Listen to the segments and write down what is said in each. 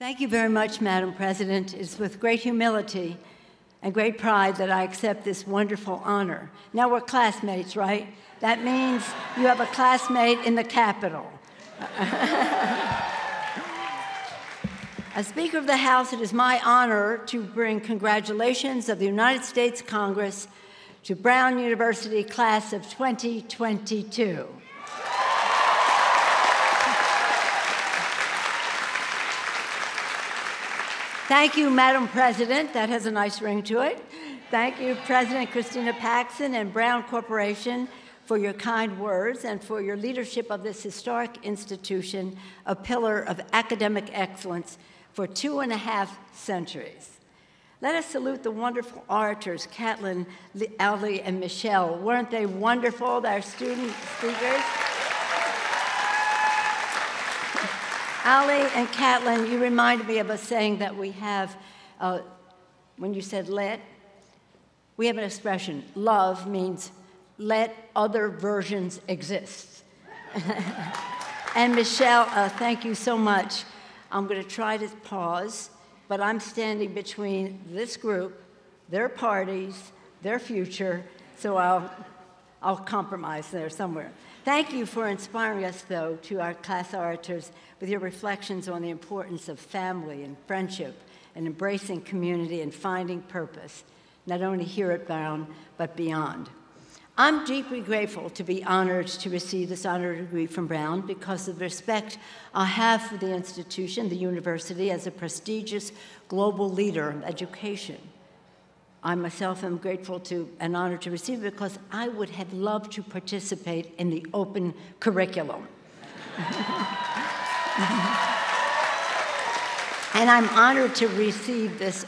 Thank you very much, Madam President. It's with great humility and great pride that I accept this wonderful honor. Now we're classmates, right? That means you have a classmate in the Capitol. As Speaker of the House, it is my honor to bring congratulations of the United States Congress to Brown University class of 2022. Thank you, Madam President. That has a nice ring to it. Thank you, President Christina Paxson and Brown Corporation for your kind words and for your leadership of this historic institution, a pillar of academic excellence for two and a half centuries. Let us salute the wonderful orators, Catlin, Ali, and Michelle. Weren't they wonderful, our student speakers? Ali and Catlin, you reminded me of a saying that we have uh, when you said let. We have an expression love means let other versions exist. and Michelle, uh, thank you so much. I'm going to try to pause, but I'm standing between this group, their parties, their future, so I'll, I'll compromise there somewhere. Thank you for inspiring us, though, to our class orators with your reflections on the importance of family and friendship and embracing community and finding purpose, not only here at Brown, but beyond. I'm deeply grateful to be honored to receive this honor degree from Brown because of the respect I have for the institution, the university, as a prestigious global leader of education. I myself am grateful to and honored to receive because I would have loved to participate in the open curriculum. and I'm honored to receive this,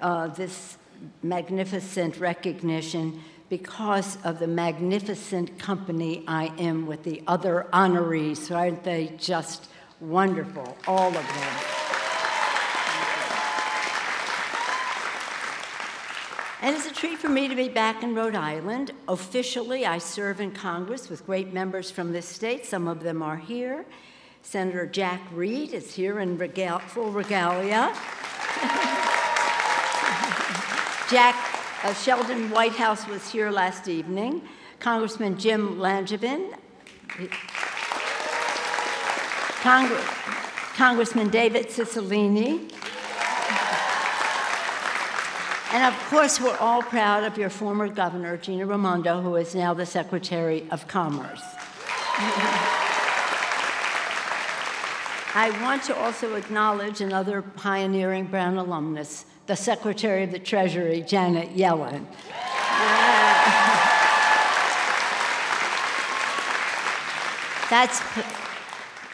uh, this magnificent recognition because of the magnificent company I am with the other honorees. Aren't they just wonderful, all of them? And it's a treat for me to be back in Rhode Island. Officially, I serve in Congress with great members from this state. Some of them are here. Senator Jack Reed is here in regal full regalia. Jack uh, Sheldon Whitehouse was here last evening. Congressman Jim Langevin. Congressman David Cicilline. And of course, we're all proud of your former governor, Gina Raimondo, who is now the Secretary of Commerce. I want to also acknowledge another pioneering Brown alumnus, the Secretary of the Treasury, Janet Yellen. That's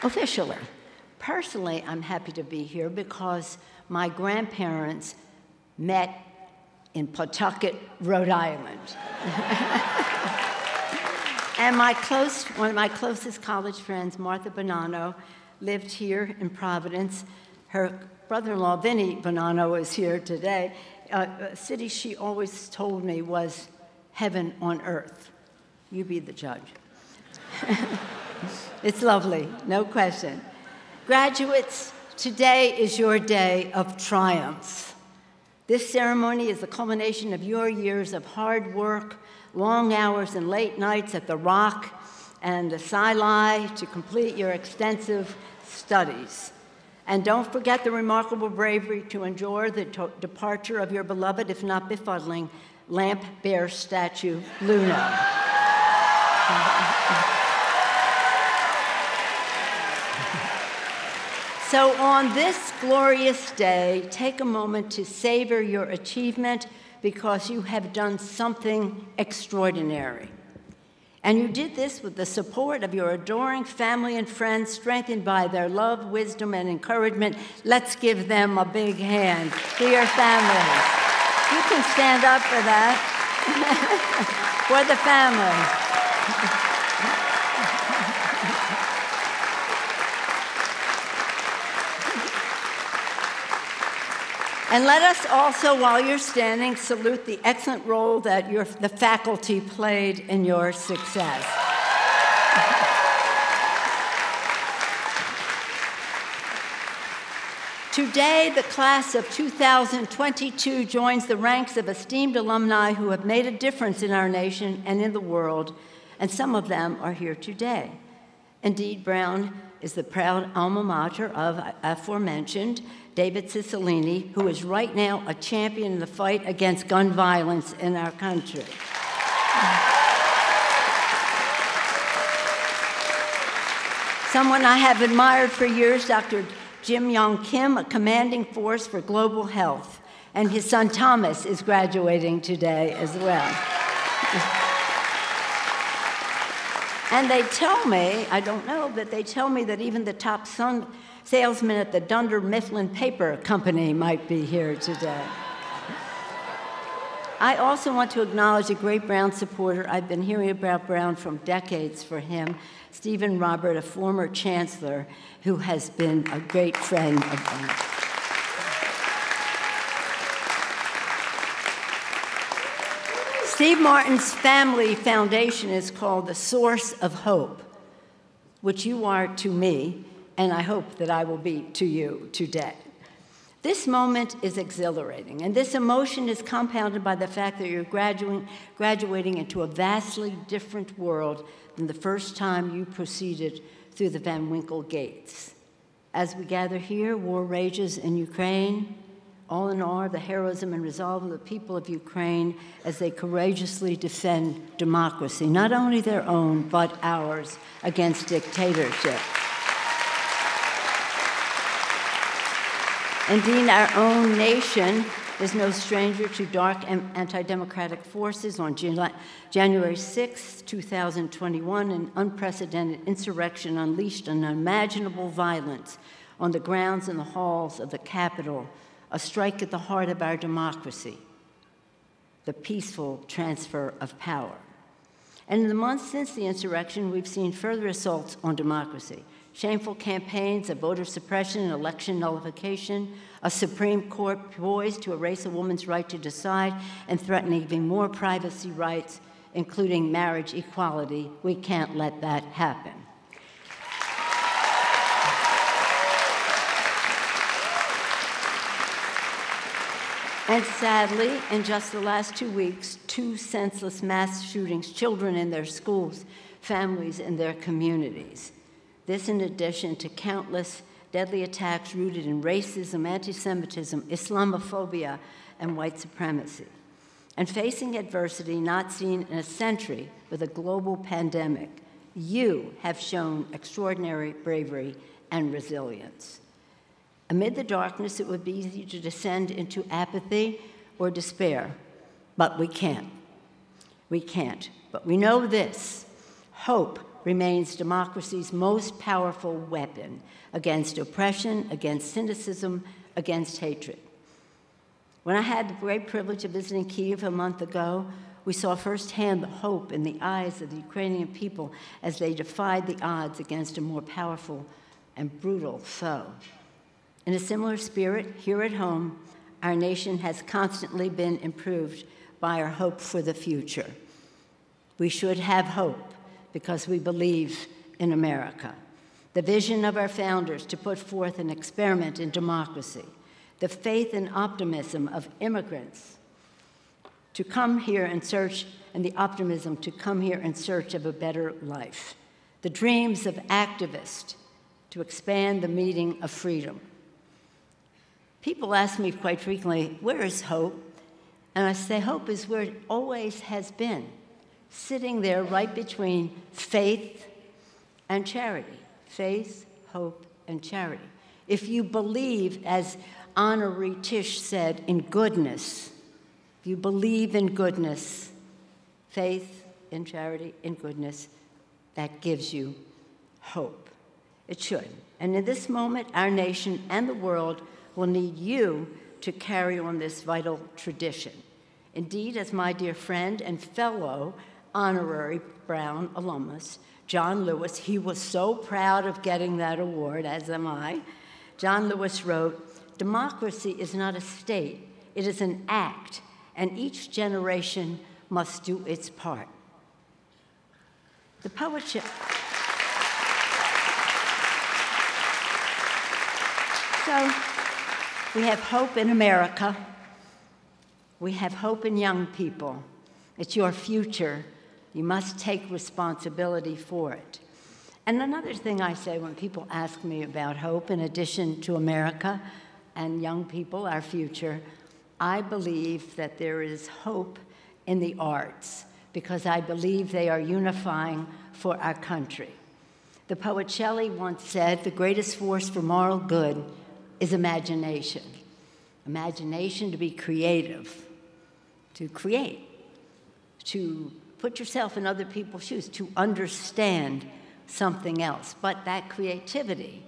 officially. Personally, I'm happy to be here because my grandparents met in Pawtucket, Rhode Island. and my close, one of my closest college friends, Martha Bonanno, lived here in Providence. Her brother-in-law, Vinny Bonanno, is here today. Uh, a city she always told me was heaven on earth. You be the judge. it's lovely, no question. Graduates, today is your day of triumph. This ceremony is the culmination of your years of hard work, long hours and late nights at the Rock and the SciLi to complete your extensive studies. And don't forget the remarkable bravery to endure the departure of your beloved, if not befuddling, lamp bear statue, Blueno. So, on this glorious day, take a moment to savor your achievement because you have done something extraordinary. And you did this with the support of your adoring family and friends, strengthened by their love, wisdom, and encouragement. Let's give them a big hand to your families. You can stand up for that. for the family. And let us also, while you're standing, salute the excellent role that your, the faculty played in your success. Today, the class of 2022 joins the ranks of esteemed alumni who have made a difference in our nation and in the world, and some of them are here today. Indeed, Brown is the proud alma mater of aforementioned David Cicilline, who is right now a champion in the fight against gun violence in our country. Someone I have admired for years, Dr. Jim Yong Kim, a commanding force for global health. And his son Thomas is graduating today as well. And they tell me, I don't know, but they tell me that even the top salesman at the Dunder Mifflin Paper Company might be here today. I also want to acknowledge a great Brown supporter. I've been hearing about Brown from decades for him, Stephen Robert, a former chancellor who has been a great friend of mine. Steve Martin's family foundation is called the Source of Hope, which you are to me, and I hope that I will be to you today. This moment is exhilarating, and this emotion is compounded by the fact that you're graduating, graduating into a vastly different world than the first time you proceeded through the Van Wickle gates. As we gather here, war rages in Ukraine. All in all, the heroism and resolve of the people of Ukraine as they courageously defend democracy, not only their own, but ours, against dictatorship. Indeed, our own nation is no stranger to dark and anti democratic forces. On January 6, 2021, an unprecedented insurrection unleashed unimaginable violence on the grounds and the halls of the Capitol, a strike at the heart of our democracy, the peaceful transfer of power. And in the months since the insurrection, we've seen further assaults on democracy shameful campaigns of voter suppression and election nullification, a Supreme Court poised to erase a woman's right to decide and threatening even more privacy rights, including marriage equality. We can't let that happen. And sadly, in just the last two weeks, two senseless mass shootings, children in their schools, families in their communities. This, in addition to countless deadly attacks rooted in racism, anti Semitism, Islamophobia, and white supremacy. And facing adversity not seen in a century with a global pandemic, you have shown extraordinary bravery and resilience. Amid the darkness, it would be easy to descend into apathy or despair, but we can't. We can't. But we know this hope remains democracy's most powerful weapon against oppression, against cynicism, against hatred. When I had the great privilege of visiting Kiev a month ago, we saw firsthand the hope in the eyes of the Ukrainian people as they defied the odds against a more powerful and brutal foe. In a similar spirit, here at home, our nation has constantly been improved by our hope for the future. We should have hope because we believe in America. The vision of our founders to put forth an experiment in democracy, the faith and optimism of immigrants to come here and search, and the optimism to come here in search of a better life, the dreams of activists to expand the meaning of freedom. People ask me quite frequently, Where is hope? And I say, Hope is where it always has been sitting there right between faith and charity. Faith, hope, and charity. If you believe, as Honorary Tish said, in goodness, if you believe in goodness, faith in charity, in goodness, that gives you hope. It should. And in this moment, our nation and the world will need you to carry on this vital tradition. Indeed, as my dear friend and fellow honorary Brown alumnus, John Lewis. He was so proud of getting that award, as am I. John Lewis wrote Democracy is not a state, it is an act, and each generation must do its part. The poetry. So, We have hope in America. We have hope in young people. It's your future. You must take responsibility for it. And another thing I say when people ask me about hope, in addition to America and young people, our future, I believe that there is hope in the arts because I believe they are unifying for our country. The poet Shelley once said, The greatest force for moral good is imagination. Imagination to be creative, to create, to put yourself in other people's shoes, to understand something else. But that creativity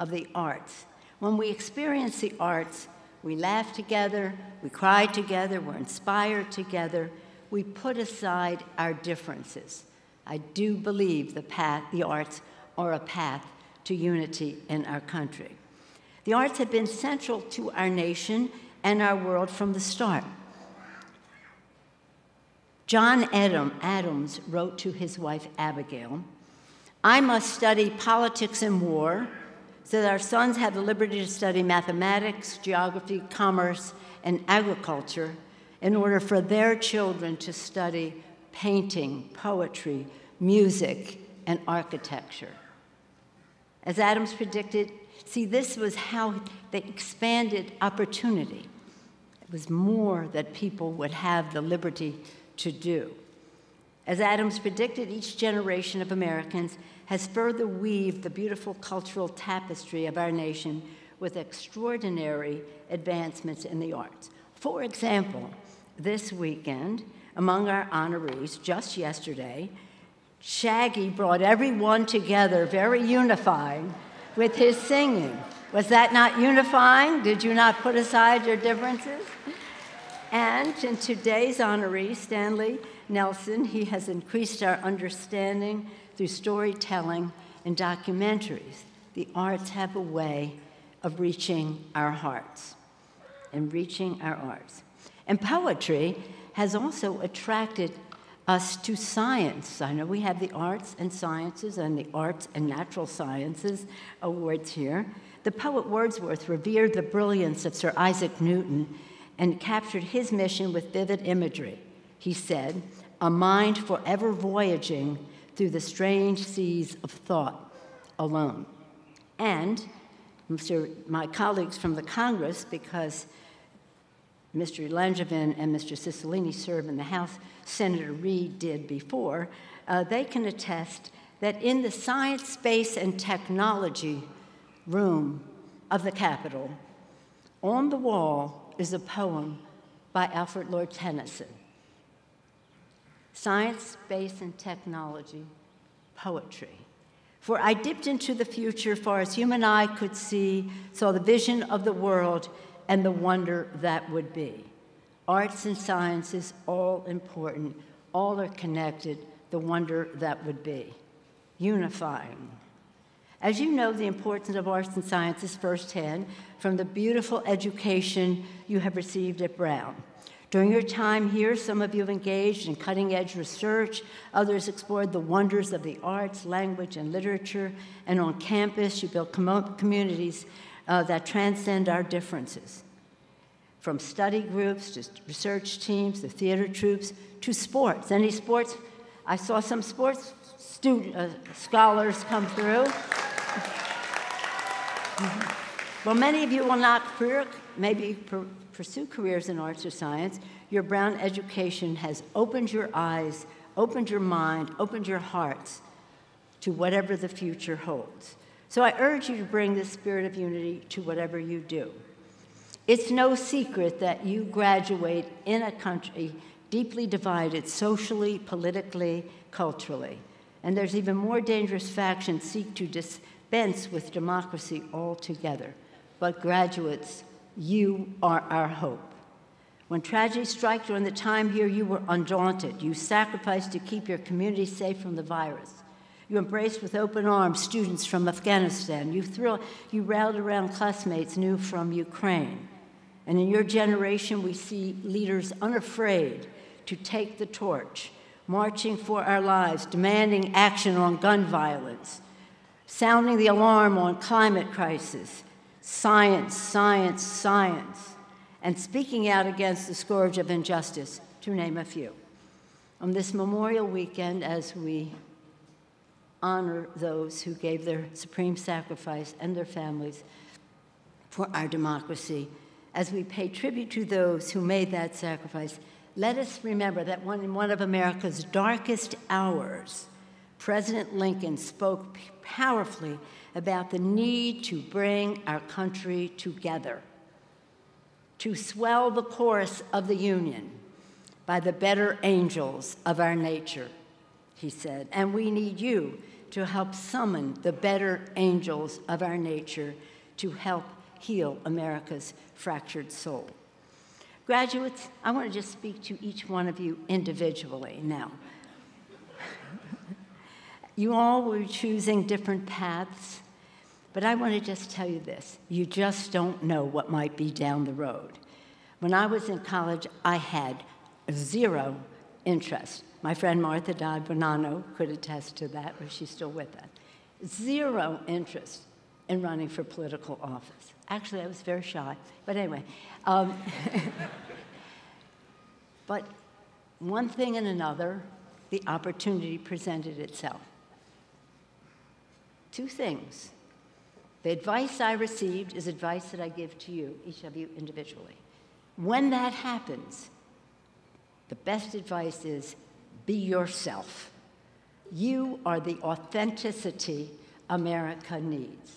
of the arts, when we experience the arts, we laugh together, we cry together, we're inspired together, we put aside our differences. I do believe the path, the arts are a path to unity in our country. The arts have been central to our nation and our world from the start. John Adam, Adams wrote to his wife Abigail, I must study politics and war so that our sons have the liberty to study mathematics, geography, commerce, and agriculture in order for their children to study painting, poetry, music, and architecture. As Adams predicted, see, this was how they expanded opportunity. It was more that people would have the liberty to do. As Adams predicted, each generation of Americans has further weaved the beautiful cultural tapestry of our nation with extraordinary advancements in the arts. For example, this weekend, among our honorees, just yesterday, Shaggy brought everyone together, very unifying, with his singing. Was that not unifying? Did you not put aside your differences? And in today's honoree, Stanley Nelson, he has increased our understanding through storytelling and documentaries. The arts have a way of reaching our hearts and reaching our arts. And poetry has also attracted us to science. I know we have the arts and sciences and the arts and natural sciences awards here. The poet Wordsworth revered the brilliance of Sir Isaac Newton and captured his mission with vivid imagery. He said, A mind forever voyaging through the strange seas of thought alone. And Mr. my colleagues from the Congress, because Mr. Langevin and Mr. Cicilline serve in the House, Senator Reed did before, uh, they can attest that in the science, space, and technology room of the Capitol, on the wall is a poem by Alfred Lord Tennyson. Science, space, and technology, poetry. For I dipped into the future far as human eye could see, saw the vision of the world and the wonder that would be. Arts and sciences, all important, all are connected, the wonder that would be. Unifying. As you know, the importance of arts and sciences firsthand from the beautiful education you have received at Brown. During your time here, some of you have engaged in cutting edge research, others explored the wonders of the arts, language, and literature, and on campus, you built com- communities uh, that transcend our differences. From study groups to research teams to theater troupes to sports. Any sports? I saw some sports student, uh, scholars come through. Well, many of you will not career, maybe per, pursue careers in arts or science. Your Brown education has opened your eyes, opened your mind, opened your hearts to whatever the future holds. So I urge you to bring this spirit of unity to whatever you do. It's no secret that you graduate in a country deeply divided socially, politically, culturally. And there's even more dangerous factions seek to dispense with democracy altogether. But graduates, you are our hope. When tragedy struck during the time here, you were undaunted. You sacrificed to keep your community safe from the virus. You embraced with open arms students from Afghanistan. You, thrill, you rallied around classmates new from Ukraine. And in your generation, we see leaders unafraid to take the torch, marching for our lives, demanding action on gun violence, sounding the alarm on climate crisis, science, science, science, and speaking out against the scourge of injustice, to name a few. On this Memorial Weekend, as we honor those who gave their supreme sacrifice and their families for our democracy, as we pay tribute to those who made that sacrifice, let us remember that one, in one of America's darkest hours, President Lincoln spoke powerfully about the need to bring our country together, to swell the chorus of the Union by the better angels of our nature, he said. And we need you to help summon the better angels of our nature to help heal America's fractured soul. Graduates, I want to just speak to each one of you individually now. you all were choosing different paths, but I want to just tell you this you just don't know what might be down the road. When I was in college, I had zero interest. My friend Martha Dodd Bonanno could attest to that, but she's still with us. Zero interest in running for political office. Actually, I was very shy, but anyway. Um, but one thing and another, the opportunity presented itself. Two things. The advice I received is advice that I give to you, each of you individually. When that happens, the best advice is be yourself. You are the authenticity America needs.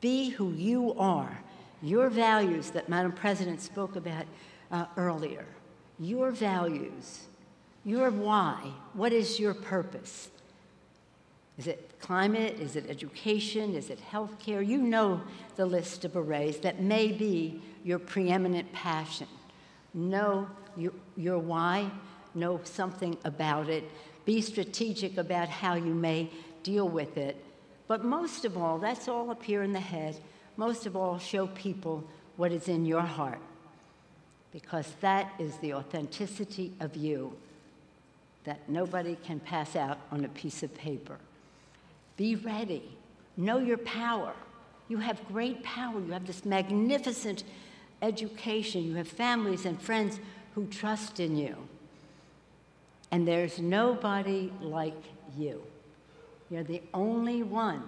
Be who you are. Your values that Madam President spoke about uh, earlier. Your values. Your why. What is your purpose? Is it climate? Is it education? Is it healthcare? You know the list of arrays that may be your preeminent passion. Know your, your why, know something about it, be strategic about how you may deal with it. But most of all, that's all up here in the head. Most of all, show people what is in your heart, because that is the authenticity of you that nobody can pass out on a piece of paper. Be ready. Know your power. You have great power. You have this magnificent education. You have families and friends who trust in you. And there's nobody like you. You're the only one,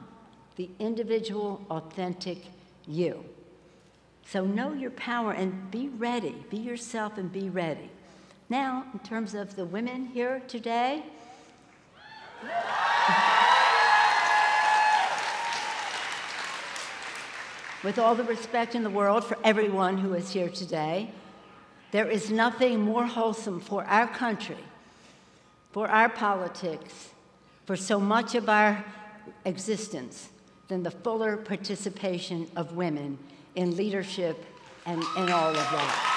the individual, authentic you. So know your power and be ready. Be yourself and be ready. Now, in terms of the women here today, with all the respect in the world for everyone who is here today, there is nothing more wholesome for our country, for our politics, for so much of our existence than the fuller participation of women in leadership and in all of that.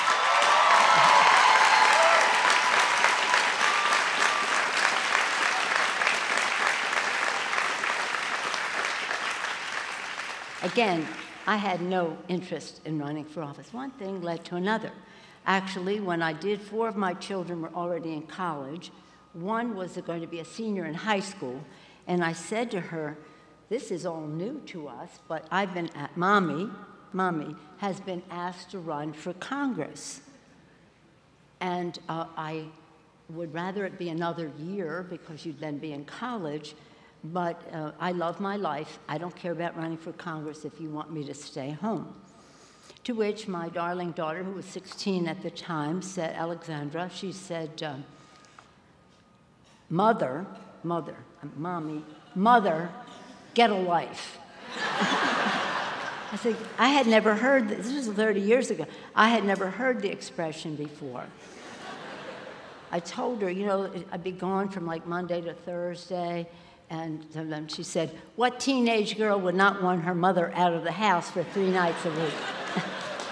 Again, I had no interest in running for office. One thing led to another. Actually, when I did, four of my children were already in college. One was going to be a senior in high school. And I said to her, This is all new to us, but I've been at mommy, mommy has been asked to run for Congress. And uh, I would rather it be another year because you'd then be in college. But uh, I love my life. I don't care about running for Congress if you want me to stay home. To which my darling daughter, who was 16 at the time, said, Alexandra, she said, uh, Mother, mother, mommy, mother, get a life. I said, I had never heard this. This was 30 years ago. I had never heard the expression before. I told her, you know, I'd be gone from like Monday to Thursday. And then she said, What teenage girl would not want her mother out of the house for three nights a week?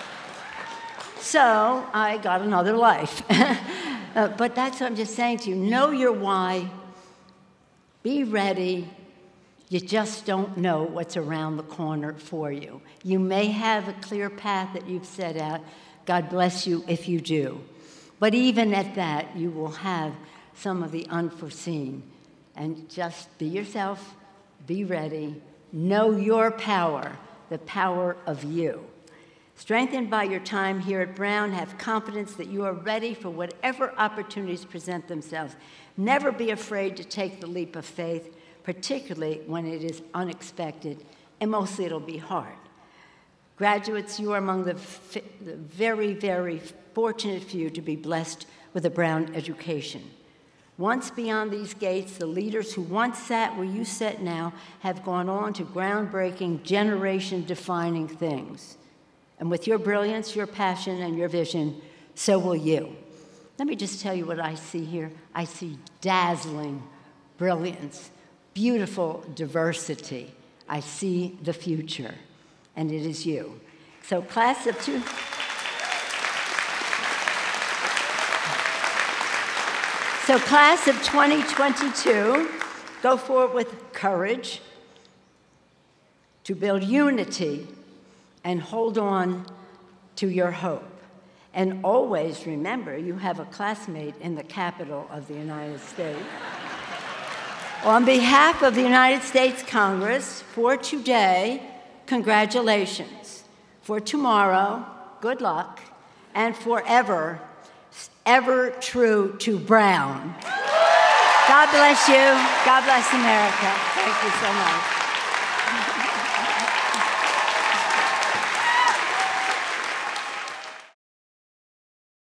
so I got another life. uh, but that's what I'm just saying to you. Know your why, be ready. You just don't know what's around the corner for you. You may have a clear path that you've set out. God bless you if you do. But even at that, you will have some of the unforeseen and just be yourself, be ready, know your power, the power of you. Strengthened by your time here at Brown, have confidence that you are ready for whatever opportunities present themselves. Never be afraid to take the leap of faith, particularly when it is unexpected, and mostly it'll be hard. Graduates, you are among the, the very, very fortunate few to be blessed with a Brown education. Once beyond these gates, the leaders who once sat where you sit now have gone on to groundbreaking, generation defining things. And with your brilliance, your passion, and your vision, so will you. Let me just tell you what I see here. I see dazzling brilliance, beautiful diversity. I see the future, and it is you. So, class of two. So, class of 2022, go forward with courage to build unity and hold on to your hope. And always remember you have a classmate in the capital of the United States. On behalf of the United States Congress, for today, congratulations. For tomorrow, good luck. And forever, ever true to Brown. God bless you. God bless America. Thank you so much.